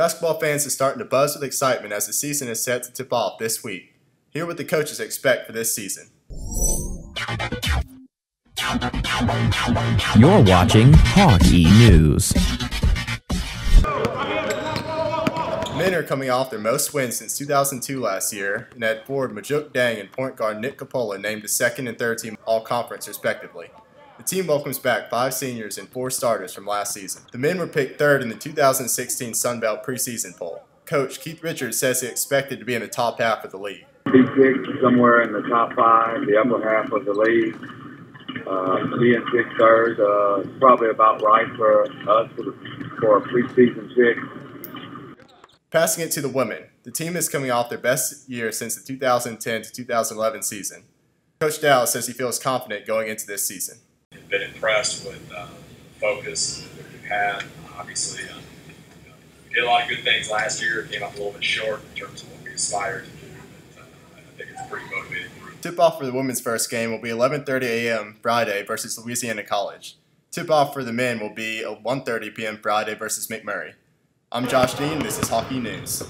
Basketball fans are starting to buzz with excitement as the season is set to tip off this week. Hear what the coaches expect for this season. You're watching Hawkeye News. Men are coming off their most wins since 2002 last year, and had forward Majok Deng and point guard Nick Coppola named the second and third team All-Conference respectively. The team welcomes back five seniors and four starters from last season. The men were picked third in the 2016 Sun Belt preseason poll. Coach Keith Richards says he expected to be in the top half of the league. Be picked somewhere in the top five, the upper half of the league. Uh, being picked third, uh, probably about right for us for, the, for a preseason pick. Passing it to the women, the team is coming off their best year since the 2010 to 2011 season. Coach Dow says he feels confident going into this season. Been impressed with uh, focus that we've had. Obviously, uh, we did a lot of good things last year. Came up a little bit short in terms of what we aspired to do. But, uh, I think it's a pretty motivating group. Tip-off for the women's first game will be 11:30 a.m. Friday versus Louisiana College. Tip-off for the men will be 1:30 p.m. Friday versus McMurry. I'm Josh Dean. This is Hawkeye News.